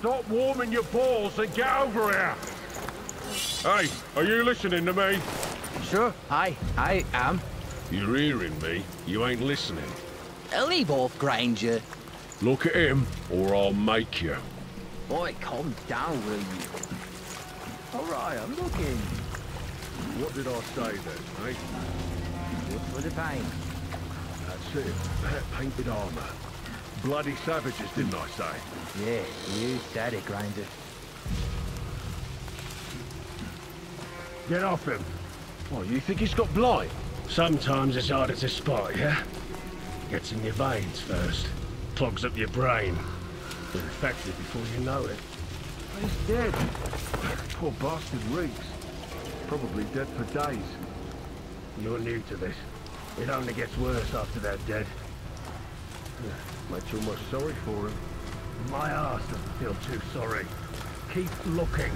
Stop warming your balls and get over here! Hey, are you listening to me? Sure, I, I am. You're hearing me. You ain't listening. Leave off, Granger. Look at him, or I'll make you. Boy, calm down, will you? All right, I'm looking. What did I say then, eh? Just for the pain. That's it. That painted armour. Bloody savages, didn't I say? Yeah, you said it, Granger. Get off him. Oh, you think he's got blight? Sometimes it's harder to spot, yeah? Gets in your veins first. Clogs up your brain. You're infected before you know it. Oh, he's dead. Poor bastard reeks. Probably dead for days. You're new to this. It only gets worse after they're dead. Makes too much sorry for him. My ass doesn't feel too sorry. Keep looking.